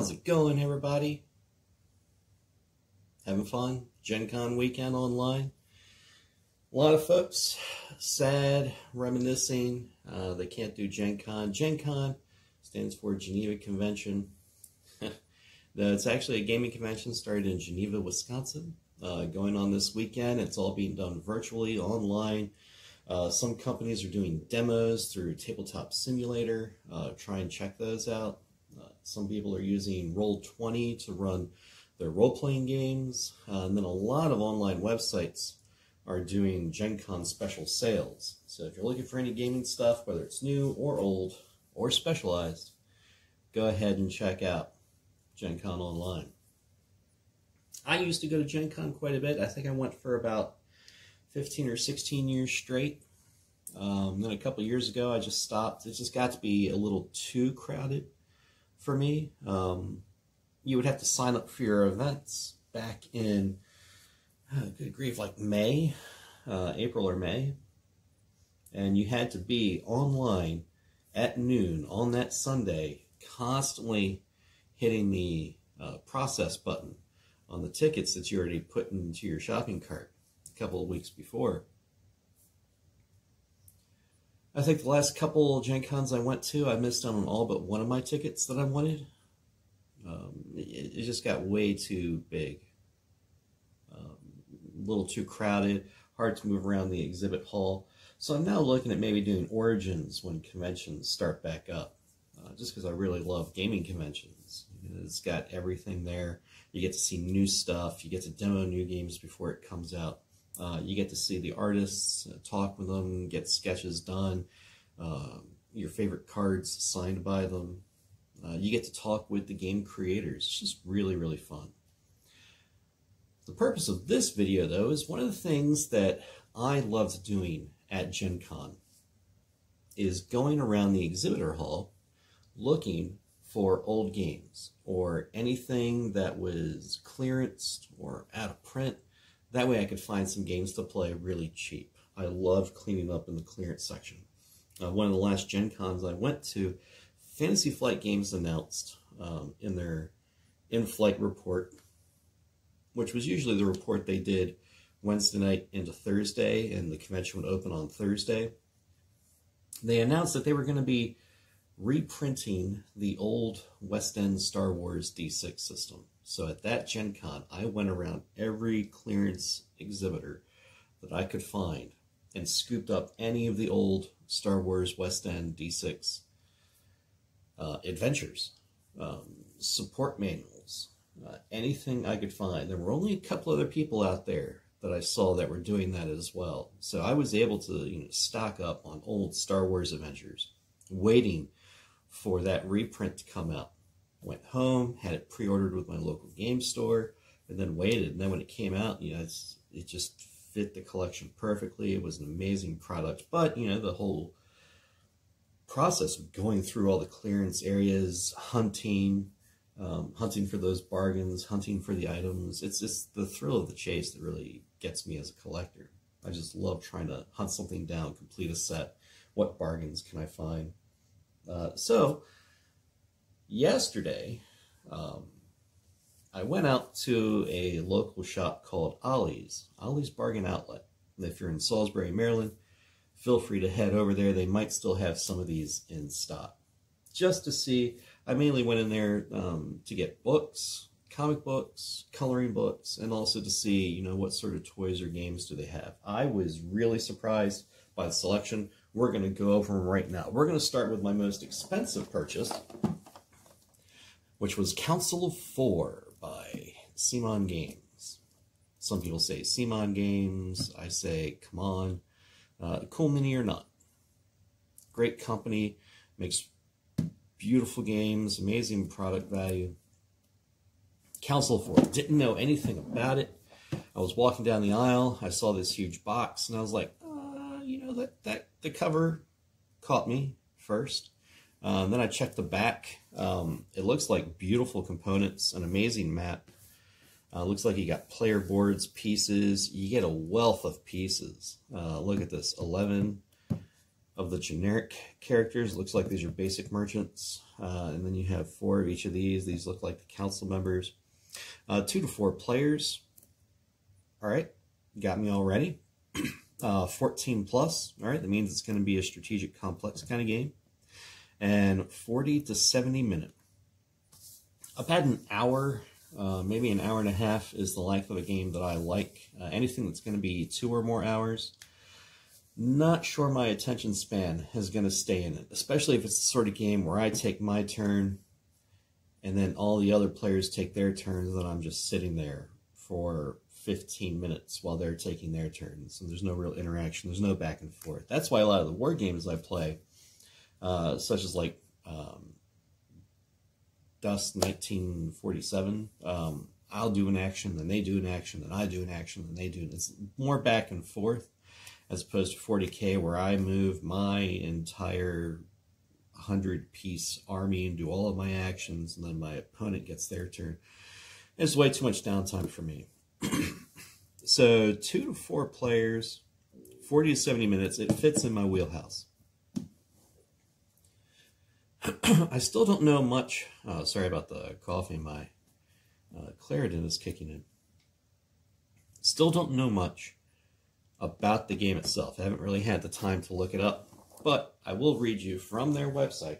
How's it going, everybody? Having fun? Gen Con weekend online? A lot of folks sad, reminiscing. Uh, they can't do Gen Con. Gen Con stands for Geneva Convention. it's actually a gaming convention started in Geneva, Wisconsin. Uh, going on this weekend. It's all being done virtually, online. Uh, some companies are doing demos through Tabletop Simulator. Uh, try and check those out. Uh, some people are using Roll20 to run their role-playing games. Uh, and then a lot of online websites are doing Gen Con special sales. So if you're looking for any gaming stuff, whether it's new or old or specialized, go ahead and check out Gen Con online. I used to go to Gen Con quite a bit. I think I went for about 15 or 16 years straight. Um, then a couple years ago, I just stopped. It just got to be a little too crowded for me. Um, you would have to sign up for your events back in, uh, good grief, like May, uh, April or May. And you had to be online at noon on that Sunday, constantly hitting the uh, process button on the tickets that you already put into your shopping cart a couple of weeks before. I think the last couple Gen Cons I went to, I missed on all but one of my tickets that I wanted. Um, it, it, just got way too big, um, a little too crowded, hard to move around the exhibit hall. So I'm now looking at maybe doing Origins when conventions start back up, uh, just because I really love gaming conventions. It's got everything there. You get to see new stuff. You get to demo new games before it comes out. Uh, you get to see the artists, uh, talk with them, get sketches done, uh, your favorite cards signed by them. Uh, you get to talk with the game creators. It's just really, really fun. The purpose of this video, though, is one of the things that I loved doing at Gen Con is going around the exhibitor hall looking for old games or anything that was clearanced or out of print. That way I could find some games to play really cheap. I love cleaning up in the clearance section. Uh, one of the last Gen Cons I went to, Fantasy Flight Games announced um, in their in-flight report, which was usually the report they did Wednesday night into Thursday, and the convention would open on Thursday. They announced that they were going to be reprinting the old West End Star Wars D6 system. So at that Gen Con, I went around every clearance exhibitor that I could find and scooped up any of the old Star Wars West End D6 uh, adventures, um, support manuals, uh, anything I could find. There were only a couple other people out there that I saw that were doing that as well. So I was able to you know, stock up on old Star Wars adventures, waiting for that reprint to come out. Went home, had it pre-ordered with my local game store, and then waited. And then when it came out, you know, it just fit the collection perfectly. It was an amazing product. But, you know, the whole process of going through all the clearance areas, hunting, um, hunting for those bargains, hunting for the items, it's just the thrill of the chase that really gets me as a collector. I just love trying to hunt something down, complete a set. What bargains can I find? Uh, so, yesterday, um, I went out to a local shop called Ollie's, Ollie's Bargain Outlet. If you're in Salisbury, Maryland, feel free to head over there. They might still have some of these in stock. Just to see, I mainly went in there um, to get books, comic books, coloring books, and also to see, you know, what sort of toys or games do they have. I was really surprised by the selection. We're going to go over them right now. We're going to start with my most expensive purchase, which was Council of Four by CMON Games. Some people say CMON Games. I say, come on. Uh, cool mini or not. Great company. Makes beautiful games. Amazing product value. Council of Four. Didn't know anything about it. I was walking down the aisle. I saw this huge box, and I was like, you know, that, that the cover caught me first. Um, then I checked the back. Um, it looks like beautiful components, an amazing map. Uh, looks like you got player boards, pieces. You get a wealth of pieces. Uh, look at this, 11 of the generic characters. Looks like these are basic merchants. Uh, and then you have four of each of these. These look like the council members. Uh, two to four players. All right, got me already. uh, 14 plus. All right, that means it's going to be a strategic, complex kind of game. And 40 to 70 minute. I've had an hour, uh, maybe an hour and a half is the length of a game that I like. Uh, anything that's going to be two or more hours, not sure my attention span is going to stay in it, especially if it's the sort of game where I take my turn and then all the other players take their turns, and I'm just sitting there for 15 minutes while they're taking their turns. And there's no real interaction, there's no back and forth. That's why a lot of the war games I play, uh, such as like um, Dust 1947, um, I'll do an action, then they do an action, then I do an action, then they do. It's more back and forth as opposed to 40k where I move my entire 100 piece army and do all of my actions, and then my opponent gets their turn. It's way too much downtime for me. so, two to four players, 40 to 70 minutes, it fits in my wheelhouse. I still don't know much. Oh, sorry about the coffee. My uh, Claritin is kicking in. Still don't know much about the game itself. I haven't really had the time to look it up, but I will read you from their website.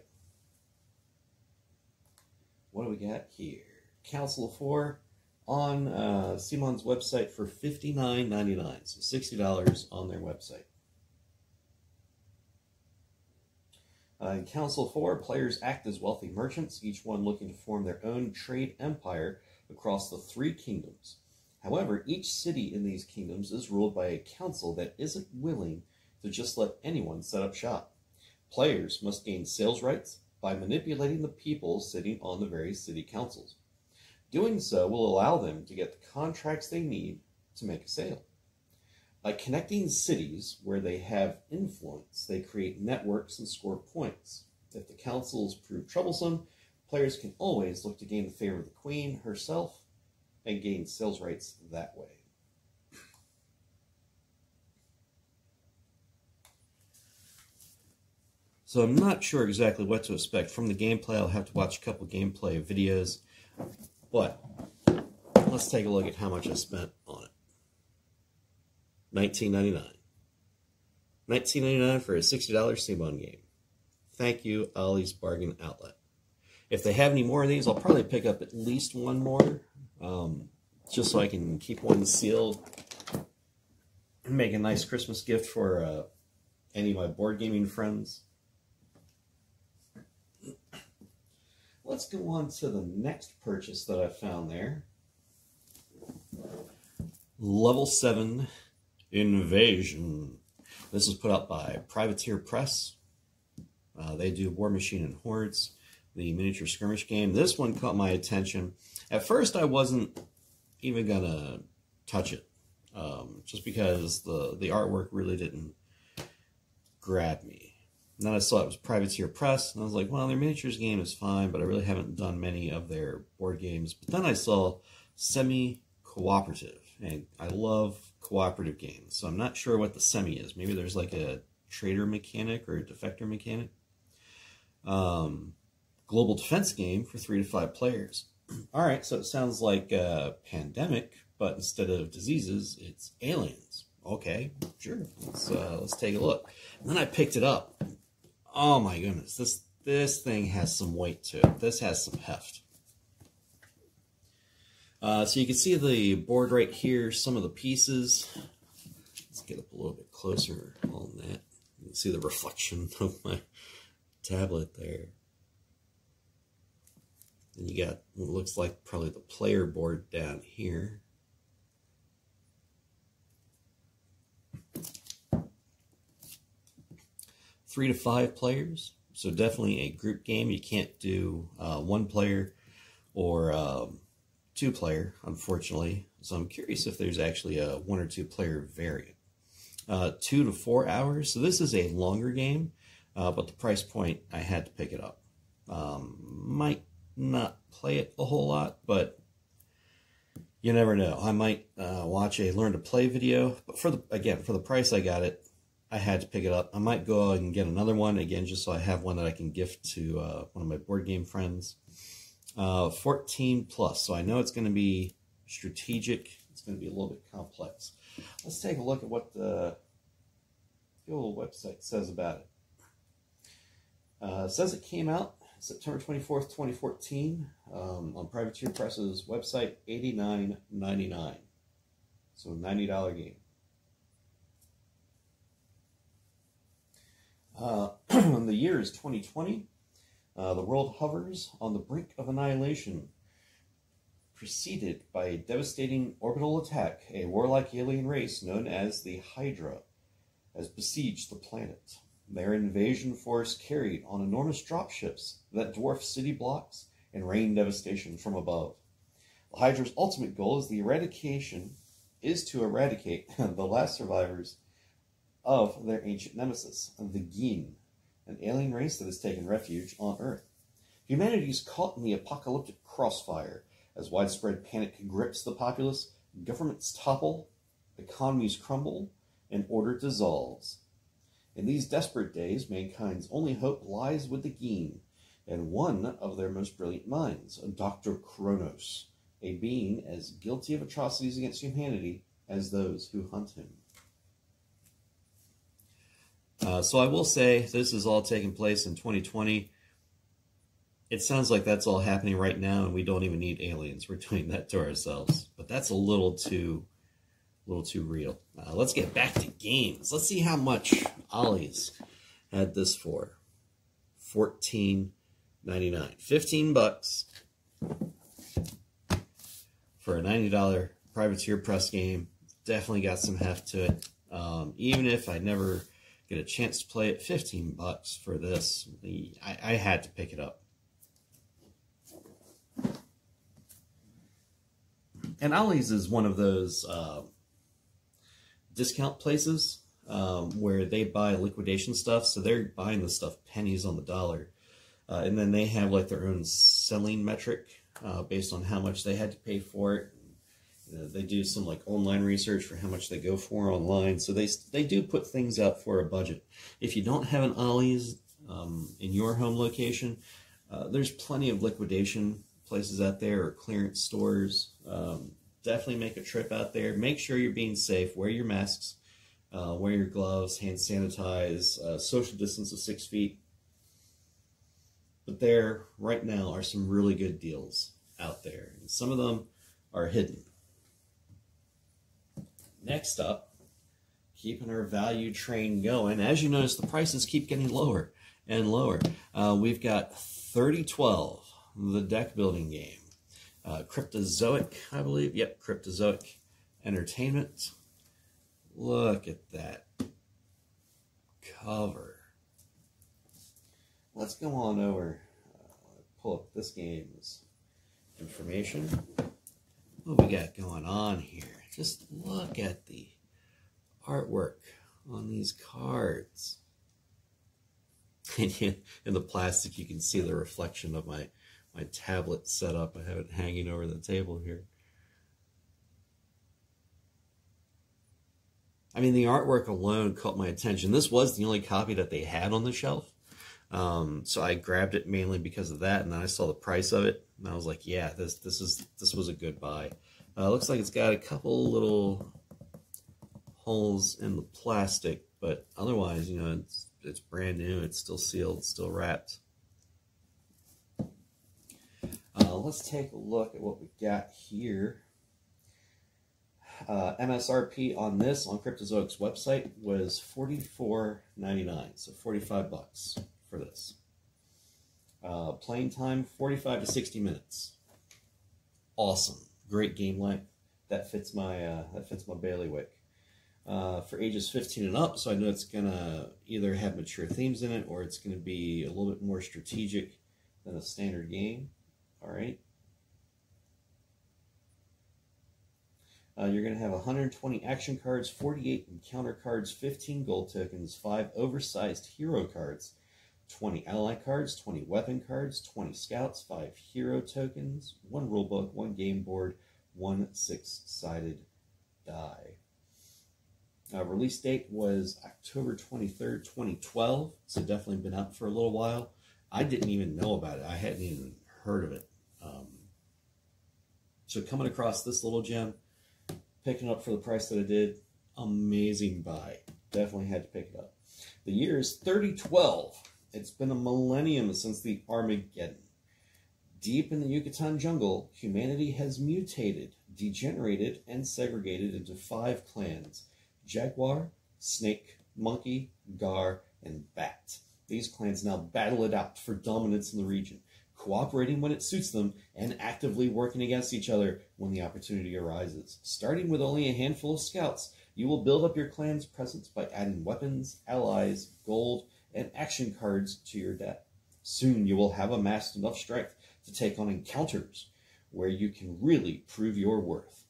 What do we got here? Council of Four on uh, CMON's website for $59.99, so $60 on their website. Uh, in Council 4, players act as wealthy merchants, each one looking to form their own trade empire across the three kingdoms. However, each city in these kingdoms is ruled by a council that isn't willing to just let anyone set up shop. Players must gain sales rights by manipulating the people sitting on the various city councils. Doing so will allow them to get the contracts they need to make a sale. By connecting cities where they have influence, they create networks and score points. If the councils prove troublesome, players can always look to gain the favor of the queen herself and gain sales rights that way. So I'm not sure exactly what to expect from the gameplay. I'll have to watch a couple gameplay videos, but let's take a look at how much I spent on it. 19.99. 19.99 for a $60 CMON game. Thank you, Ollie's Bargain Outlet. If they have any more of these, I'll probably pick up at least one more, um, just so I can keep one sealed and make a nice Christmas gift for uh, any of my board gaming friends. Let's go on to the next purchase that I found there. Level 7 Invasion. This is put out by Privateer Press. Uh, they do Warmachine and Hordes, the miniature skirmish game. This one caught my attention. At first, I wasn't even going to touch it, um, just because the, the artwork really didn't grab me. And then I saw it was Privateer Press, and I was like, well, their miniatures game is fine, but I really haven't done many of their board games. But then I saw semi-cooperative, and I love cooperative game. So I'm not sure what the semi is. Maybe there's like a traitor mechanic or a defector mechanic. Um, global defense game for three to five players. All right, so it sounds like a pandemic, but instead of diseases, it's aliens. Okay, sure. Let's uh, let's take a look. And then I picked it up. Oh my goodness, this this thing has some weight to it. This has some heft. Uh, so you can see the board right here, some of the pieces. Let's get up a little bit closer on that. You can see the reflection of my tablet there. And you got what looks like probably the player board down here. Three to five players, so definitely a group game. You can't do uh, one player or um, two player, unfortunately. So I'm curious if there's actually a one or two player variant. Uh, two to four hours. So this is a longer game, uh, but the price point, I had to pick it up. Um, might not play it a whole lot, but you never know. I might uh, watch a learn to play video, but for the again for the price I got it, I had to pick it up. I might go and get another one again, just so I have one that I can gift to uh, one of my board game friends. Uh, 14 plus, so I know it's going to be strategic. It's going to be a little bit complex. Let's take a look at what the, old website says about it. Uh, it says it came out September 24th, 2014 um, on Privateer Press's website, $89.99. So $90 game. Uh, the year is 2020. Uh, the world hovers on the brink of annihilation, preceded by a devastating orbital attack. A warlike alien race known as the Hydra has besieged the planet. Their invasion force carried on enormous dropships that dwarf city blocks and rain devastation from above. The Hydra's ultimate goal is the eradication is to eradicate the last survivors of their ancient nemesis, the Gin, an alien race that has taken refuge on Earth. Humanity is caught in the apocalyptic crossfire as widespread panic grips the populace, governments topple, economies crumble, and order dissolves. In these desperate days, mankind's only hope lies with the Gin and one of their most brilliant minds, Dr. Kronos, a being as guilty of atrocities against humanity as those who hunt him. Uh, so I will say this is all taking place in 2020. It sounds like that's all happening right now, and we don't even need aliens. We're doing that to ourselves, but that's a little too, a little too real. Uh, let's get back to games. Let's see how much Ollie's had this for. Fourteen ninety nine. Fifteen bucks for a ninety dollar privateer press game. Definitely got some heft to it. Um, even if I never get a chance to play it. 15 bucks for this. I, I had to pick it up. And Ollie's is one of those uh, discount places um, where they buy liquidation stuff. So they're buying the stuff pennies on the dollar. Uh, and then they have like their own selling metric uh, based on how much they had to pay for it they do some like online research for how much they go for online. So they they do put things out for a budget. If you don't have an Ollie's um, in your home location, uh, there's plenty of liquidation places out there or clearance stores. Um, definitely make a trip out there. Make sure you're being safe. Wear your masks. Uh, wear your gloves. Hand sanitize. Uh, social distance of six feet. But there, right now, are some really good deals out there. And some of them are hidden. Next up, keeping our value train going. As you notice, the prices keep getting lower and lower. Uh, we've got 3012, the deck building game. Uh, Cryptozoic, I believe. Yep, Cryptozoic Entertainment. Look at that cover. Let's go on over, uh, pull up this game's information. What we got going on here? Just look at the artwork on these cards. in the plastic, you can see the reflection of my, my tablet setup. I have it hanging over the table here. I mean, the artwork alone caught my attention. This was the only copy that they had on the shelf. Um, so I grabbed it mainly because of that, and then I saw the price of it, and I was like, "Yeah, this this is this was a good buy." Uh, looks like it's got a couple little holes in the plastic, but otherwise, you know, it's, it's brand new. It's still sealed, still wrapped. Uh, let's take a look at what we got here. Uh, MSRP on this on Cryptozoic's website was $44.99, so 45 bucks for this. Uh, playing time 45 to 60 minutes. Awesome great game length. That fits my uh, that fits my bailiwick. Uh, for ages 15 and up, so I know it's gonna either have mature themes in it or it's gonna be a little bit more strategic than a standard game. All right. Uh, you're going to have 120 action cards, 48 encounter cards, 15 gold tokens, 5 oversized hero cards, 20 ally cards, 20 weapon cards, 20 scouts, 5 hero tokens, 1 rulebook, 1 game board, 1 six sided die. Uh, release date was October 23rd, 2012, so definitely been out for a little while. I didn't even know about it. I hadn't even heard of it. Um, so coming across this little gem, picking up for the price that I did, amazing buy. Definitely had to pick it up. The year is 3012. It's been a millennium since the Armageddon. Deep in the Yucatan jungle, humanity has mutated, degenerated, and segregated into five clans jaguar, snake, monkey, gar, and bat. These clans now battle it out for dominance in the region, cooperating when it suits them and actively working against each other when the opportunity arises. Starting with only a handful of scouts, you will build up your clan's presence by adding weapons, allies, gold, and action cards to your deck. Soon you will have amassed enough strength to take on encounters where you can really prove your worth.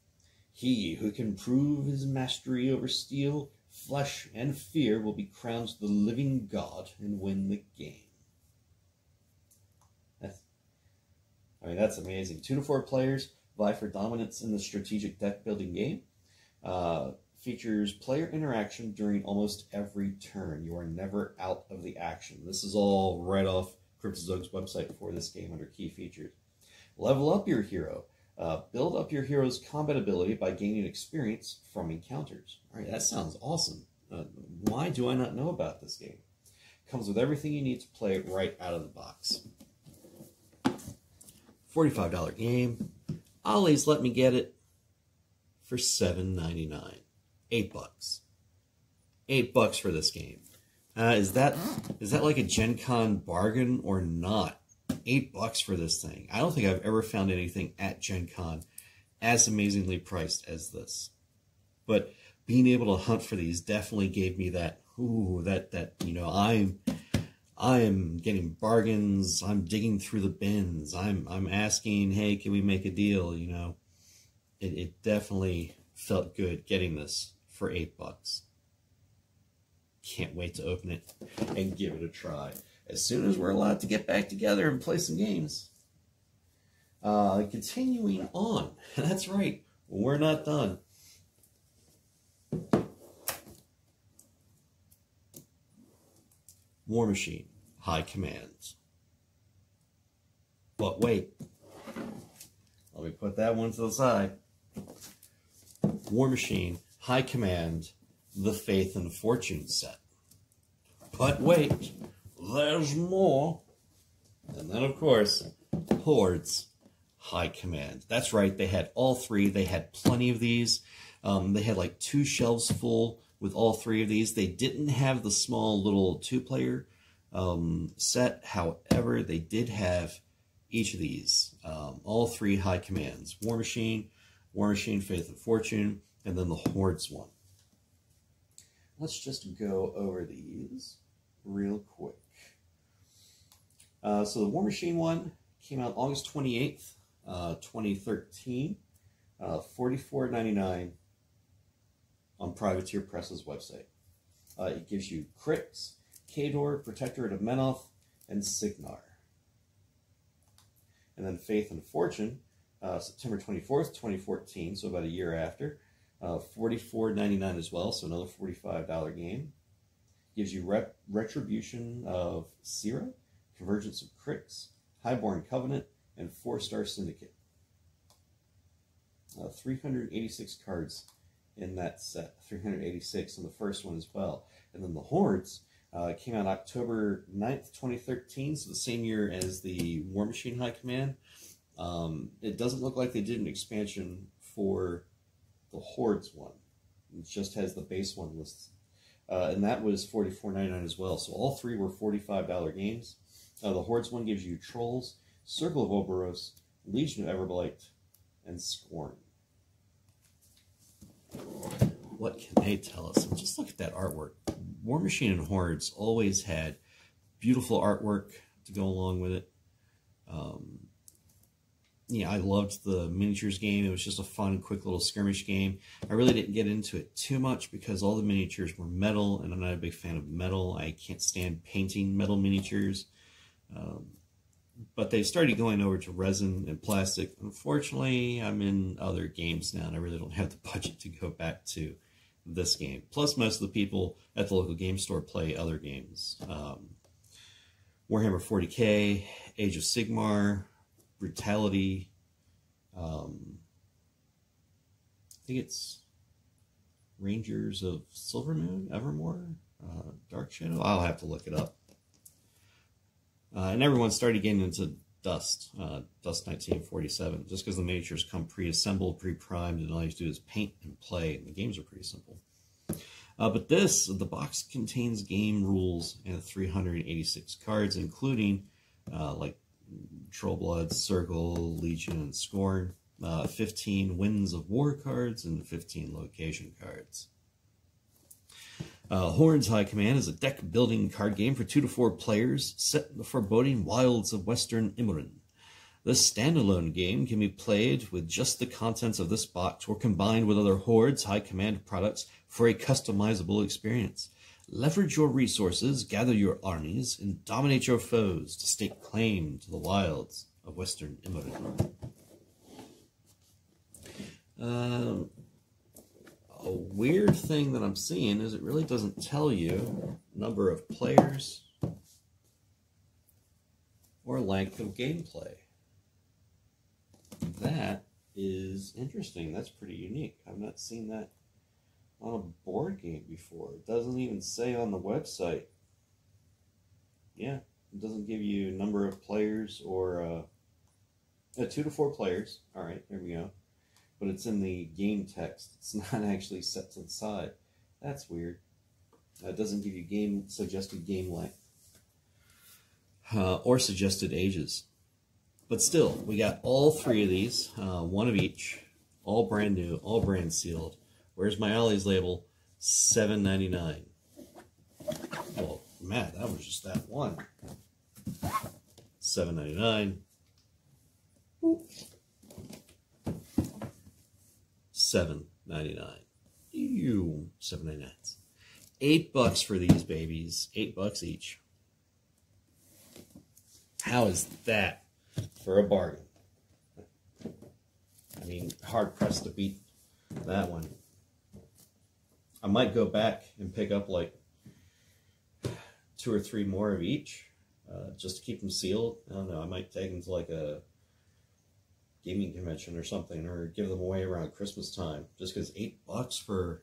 He who can prove his mastery over steel, flesh, and fear will be crowned the living god and win the game. That's, I mean, that's amazing. Two to four players vie for dominance in the strategic deck building game. Uh, features player interaction during almost every turn. You are never out of the action. This is all right off Cryptozoic's website for this game under key features. Level up your hero. Uh, build up your hero's combat ability by gaining experience from encounters. All right, that sounds awesome. Uh, why do I not know about this game? Comes with everything you need to play right out of the box. $45 game. Ollie's let me get it for $7.99 eight bucks. Eight bucks for this game. Uh, is that is that like a Gen Con bargain or not? Eight bucks for this thing. I don't think I've ever found anything at Gen Con as amazingly priced as this. But being able to hunt for these definitely gave me that ooh that that you know I'm I am getting bargains. I'm digging through the bins. I'm I'm asking, hey, can we make a deal? You know, it, it definitely felt good getting this for eight bucks. Can't wait to open it and give it a try. As soon as we're allowed to get back together and play some games. Uh, continuing on. That's right. We're not done. Warmachine, High Commands. But wait. Let me put that one to the side. Warmachine, High Command, the Faith and Fortune set. But wait, there's more. And then, of course, Hordes, High Command. That's right, they had all three. They had plenty of these. Um, they had like two shelves full with all three of these. They didn't have the small little two-player um, set. However, they did have each of these. Um, all three high commands. Warmachine, War Machine, Faith and Fortune, and then the Hordes one. Let's just go over these real quick. Uh, so the Warmachine one came out August 28th, uh, 2013, uh, $44.99 on Privateer Press's website. Uh, it gives you Cryx, Khador, Protectorate of Menoth, and Cygnar. And then Faith and Fortune, uh, September 24th, 2014, so about a year after, uh, $44.99 as well, so another $45 game. Gives you rep- Retribution of Scyrah, Convergence of Cyriss, Highborn Covenant, and Four Star Syndicate. Uh, 386 cards in that set, 386 in the first one as well. And then the Hordes uh, came out October 9th, 2013, so the same year as the Warmachine High Command. Um, it doesn't look like they did an expansion for the Hordes one. It just has the base one listed. Uh, and that was forty four ninety nine as well. So all three were $45 games. Uh, the Hordes one gives you Trolls, Circle of Orboros, Legion of Everblight, and Scorn. What can they tell us? Just look at that artwork. Warmachine and Hordes always had beautiful artwork to go along with it. Um, yeah, I loved the miniatures game. It was just a fun, quick little skirmish game. I really didn't get into it too much because all the miniatures were metal, and I'm not a big fan of metal. I can't stand painting metal miniatures. Um, but they started going over to resin and plastic. Unfortunately, I'm in other games now, and I really don't have the budget to go back to this game. Plus, most of the people at the local game store play other games. Um, Warhammer 40k, Age of Sigmar, Brutality. Um, I think it's Rangers of Silvermoon, Evermore, uh, Dark Shadow. I'll have to look it up. Uh, and everyone started getting into Dust, uh, Dust 1947, just because the miniatures come pre-assembled, pre-primed, and all you have to do is paint and play, and the games are pretty simple. Uh, but this, the box contains game rules and 386 cards, including uh, like Trollblood, Circle, Legion, and Scorn, uh, 15 Winds of War cards, and 15 location cards. Uh, Hordes High Command is a deck building card game for two to four players set in the foreboding wilds of western Immoren. This standalone game can be played with just the contents of this box or combined with other Hordes High Command products for a customizable experience. Leverage your resources, gather your armies, and dominate your foes to stake claim to the wilds of western Immoren. Um, a weird thing that I'm seeing is it really doesn't tell you number of players or length of gameplay. That is interesting. That's pretty unique. I've not seen that on a board game before. It doesn't even say on the website. Yeah, it doesn't give you number of players or uh, uh, two to four players. All right, there we go but it's in the game text. It's not actually set to the side. That's weird. It doesn't give you game suggested game length uh, or suggested ages. But still, we got all three of these, uh, one of each, all brand new, all brand sealed. Where's my Ollie's label? Seven ninety nine. Well, Matt, that was just that one. Seven ninety nine. seven ninety nine. You seven ninety nine. Eight bucks for these babies. Eight bucks each. How is that for a bargain? I mean, hard pressed to beat that one. I might go back and pick up like two or three more of each, uh, just to keep them sealed. I don't know. I might take them to like a gaming convention or something, or give them away around Christmas time. Just because eight bucks for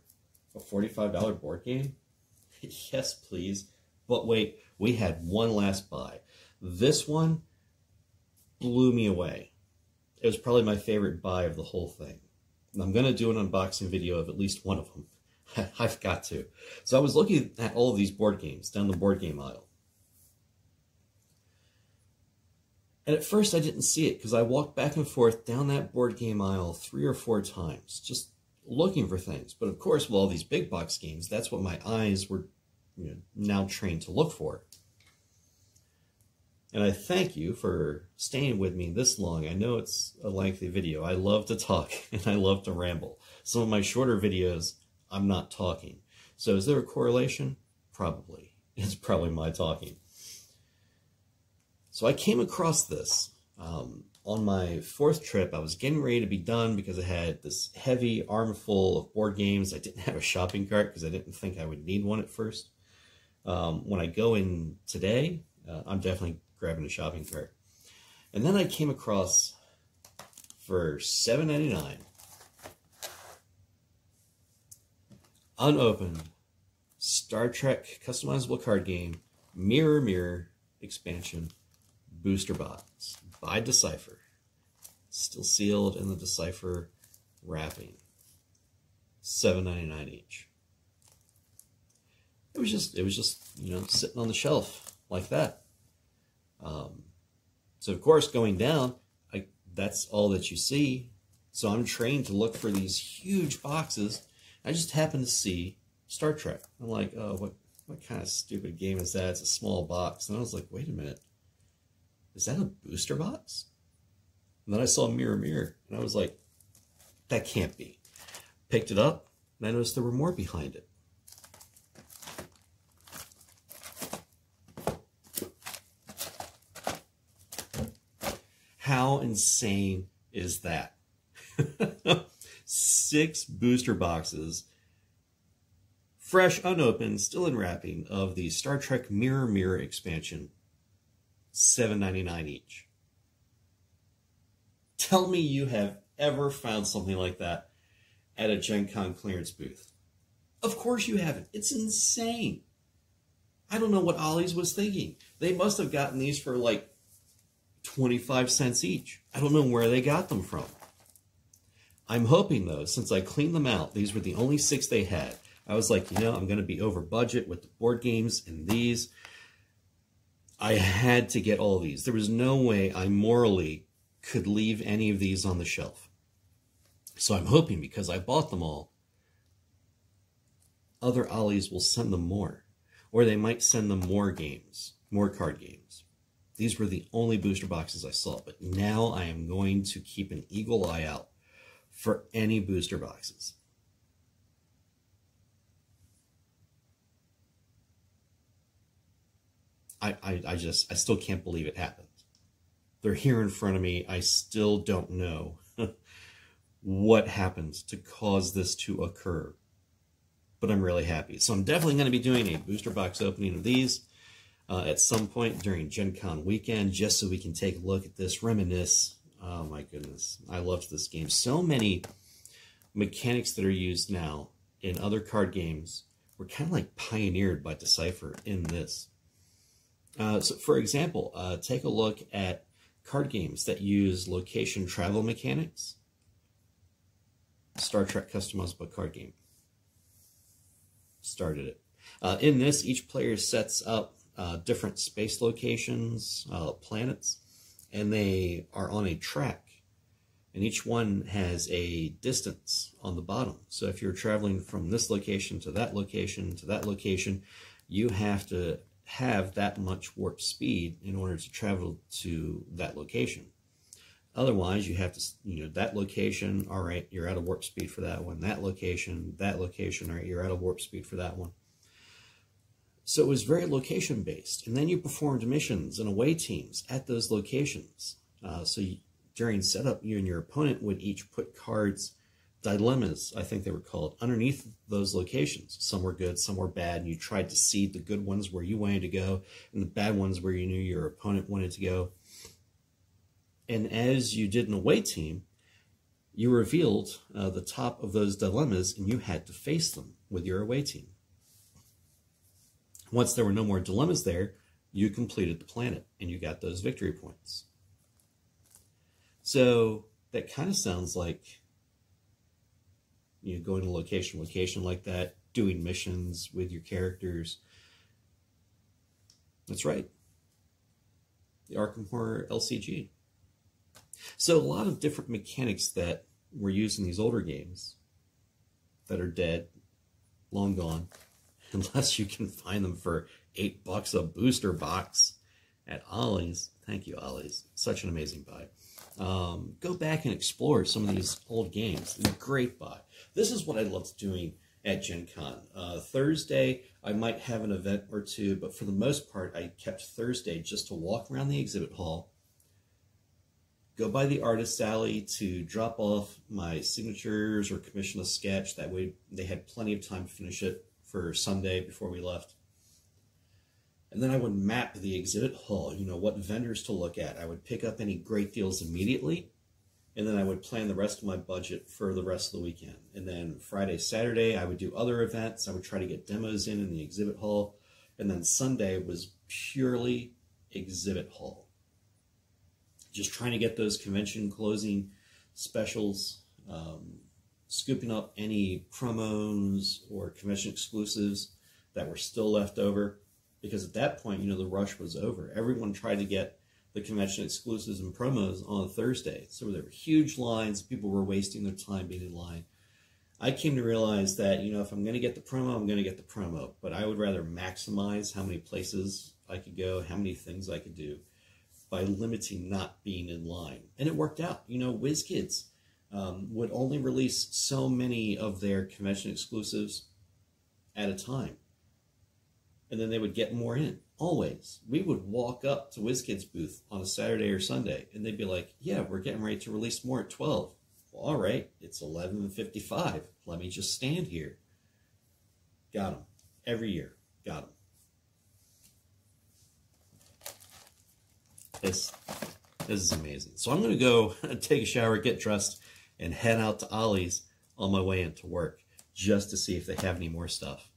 a forty-five dollar board game? yes, please. But wait, we had one last buy. This one blew me away. It was probably my favorite buy of the whole thing. I'm going to do an unboxing video of at least one of them. I've got to. So I was looking at all of these board games down the board game aisle. And at first I didn't see it because I walked back and forth down that board game aisle three or four times, just looking for things. But of course, with all these big box games, that's what my eyes were you know, now trained to look for. And I thank you for staying with me this long. I know it's a lengthy video. I love to talk and I love to ramble. Some of my shorter videos, I'm not talking. So is there a correlation? Probably. It's probably my talking. So I came across this um, on my fourth trip. I was getting ready to be done because I had this heavy armful of board games. I didn't have a shopping cart because I didn't think I would need one at first. Um, when I go in today, uh, I'm definitely grabbing a shopping cart. And then I came across for $7.99 unopened Star Trek customizable card game Mirror Mirror expansion booster box by Decipher. Still sealed in the Decipher wrapping. Seven ninety nine each. It was just it was just, you know, sitting on the shelf like that. Um, so of course going down, I that's all that you see. So I'm trained to look for these huge boxes. I just happened to see Star Trek. I'm like, oh, what what kind of stupid game is that? It's a small box. And I was like, wait a minute is that a booster box? And then I saw Mirror Mirror, and I was like, that can't be. Picked it up, and I noticed there were more behind it. How insane is that? Six booster boxes fresh, unopened, still in wrapping of the Star Trek Mirror Mirror expansion, seven ninety nine each. Tell me you have ever found something like that at a Gen Con clearance booth. Of course you haven't. It's insane. I don't know what Ollie's was thinking. They must have gotten these for like 25 cents each. I don't know where they got them from. I'm hoping, though, since I cleaned them out, these were the only six they had. I was like, you know, I'm going to be over budget with the board games and these. I had to get all these. There was no way I morally could leave any of these on the shelf. So I'm hoping because I bought them all, other Ollies will send them more. Or they might send them more games, more card games. These were the only booster boxes I saw, but now I am going to keep an eagle eye out for any booster boxes. I, I, I just, I still can't believe it happened. They're here in front of me. I still don't know what happened to cause this to occur. But I'm really happy. So I'm definitely going to be doing a booster box opening of these uh, at some point during Gen Con weekend, just so we can take a look at this, reminisce. Oh my goodness. I loved this game. So many mechanics that are used now in other card games were kind of like pioneered by Decipher in this. Uh, so, for example, uh, take a look at card games that use location travel mechanics. Star Trek customizable card game started it. Uh, in this, each player sets up uh, different space locations, uh, planets, and they are on a track. And each one has a distance on the bottom. So if you're traveling from this location to that location to that location, you have to have that much warp speed in order to travel to that location. Otherwise, you have to, you know, that location, all right, you're out of warp speed for that one. That location, that location, all right, you're out of warp speed for that one. So it was very location based. And then you performed missions and away teams at those locations. Uh, so you, during setup, you and your opponent would each put cards dilemmas, I think they were called, underneath those locations. Some were good, some were bad, and you tried to seed the good ones where you wanted to go, and the bad ones where you knew your opponent wanted to go. And as you did an away team, you revealed uh, the top of those dilemmas, and you had to face them with your away team. Once there were no more dilemmas there, you completed the planet, and you got those victory points. So that kind of sounds like you know, going to location location like that, doing missions with your characters. That's right. The Arkham Horror LCG. So a lot of different mechanics that were used in these older games that are dead, long gone, unless you can find them for eight bucks a booster box at Ollie's. Thank you, Ollie's. Such an amazing buy. Um, go back and explore some of these old games. Great buy. This is what I loved doing at Gen Con. Uh, Thursday, I might have an event or two, but for the most part, I kept Thursday just to walk around the exhibit hall, go by the artist alley to drop off my signatures or commission a sketch. That way, they had plenty of time to finish it for Sunday before we left. And then I would map the exhibit hall, you know, what vendors to look at. I would pick up any great deals immediately and then I would plan the rest of my budget for the rest of the weekend. And then Friday, Saturday, I would do other events. I would try to get demos in in the exhibit hall. And then Sunday was purely exhibit hall. Just trying to get those convention closing specials, um, scooping up any promos or convention exclusives that were still left over. Because at that point, you know, the rush was over. Everyone tried to get the convention exclusives and promos on Thursday. So there were huge lines. People were wasting their time being in line. I came to realize that, you know, if I'm going to get the promo, I'm going to get the promo. But I would rather maximize how many places I could go, how many things I could do by limiting not being in line. And it worked out. You know, WizKids um, would only release so many of their convention exclusives at a time. And then they would get more in. Always. We would walk up to WizKids booth on a Saturday or Sunday, and they'd be like, yeah, we're getting ready to release more at 12. Well, all right, it's 11.55. Let me just stand here. Got them. Every year. Got them. This, this is amazing. So I'm going to go take a shower, get dressed, and head out to Ollie's on my way into work just to see if they have any more stuff.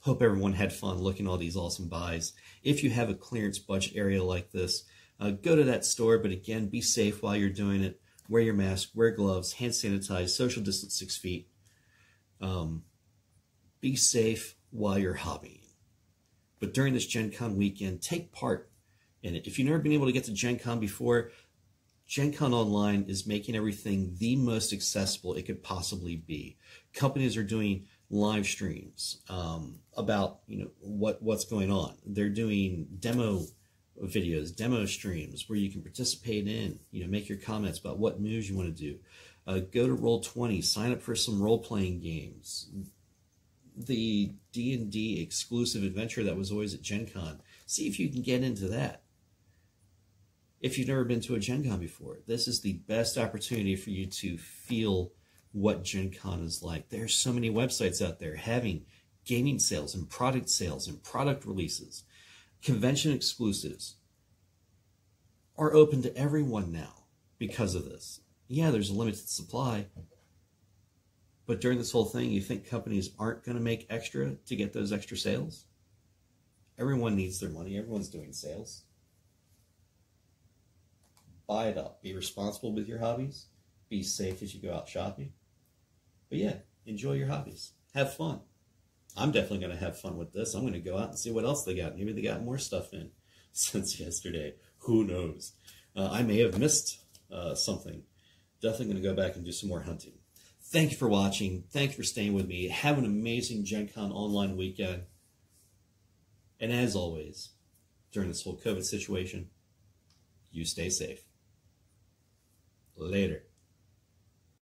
Hope everyone had fun looking at all these awesome buys. If you have a clearance budget area like this, uh, go to that store, but again, be safe while you're doing it. Wear your mask, wear gloves, hand sanitize, social distance six feet. Um, be safe while you're hobbying. But during this Gen Con weekend, take part in it. If you've never been able to get to Gen Con before, Gen Con Online is making everything the most accessible it could possibly be. Companies are doing live streams um, about you know what what's going on. They're doing demo videos, demo streams where you can participate in, you know, make your comments about what moves you want to do. Uh, go to Roll20, sign up for some role-playing games. The D&D exclusive adventure that was always at Gen Con. See if you can get into that. If you've never been to a Gen Con before, this is the best opportunity for you to feel what Gen Con is like. There's so many websites out there having gaming sales and product sales and product releases. Convention exclusives are open to everyone now because of this. Yeah, there's a limited supply, but during this whole thing, you think companies aren't going to make extra to get those extra sales? Everyone needs their money. Everyone's doing sales. Buy it up. Be responsible with your hobbies. Be safe as you go out shopping. But yeah, enjoy your hobbies. Have fun. I'm definitely going to have fun with this. I'm going to go out and see what else they got. Maybe they got more stuff in since yesterday. Who knows? Uh, I may have missed uh, something. Definitely going to go back and do some more hunting. Thank you for watching. Thank you for staying with me. Have an amazing Gen Con online weekend. And as always, during this whole COVID situation, you stay safe. Later.